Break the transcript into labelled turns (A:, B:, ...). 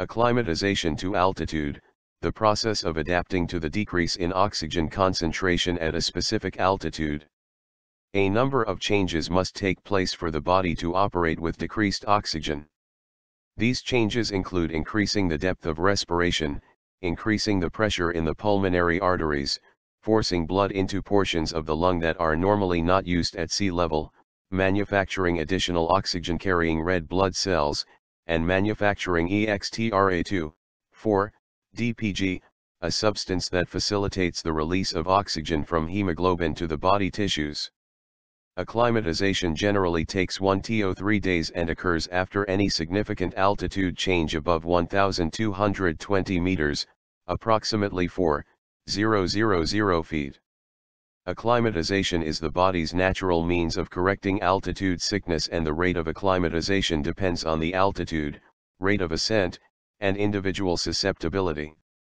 A: Acclimatization to altitude, the process of adapting to the decrease in oxygen concentration at a specific altitude. A number of changes must take place for the body to operate with decreased oxygen. These changes include increasing the depth of respiration, increasing the pressure in the pulmonary arteries, forcing blood into portions of the lung that are normally not used at sea level, manufacturing additional oxygen-carrying red blood cells, and manufacturing EXTRA2, 4, DPG, a substance that facilitates the release of oxygen from hemoglobin to the body tissues. Acclimatization generally takes 1 to 3 days and occurs after any significant altitude change above 1,220 meters, approximately 4,000 feet. Acclimatization is the body's natural means of correcting altitude sickness and the rate of acclimatization depends on the altitude, rate of ascent, and individual susceptibility.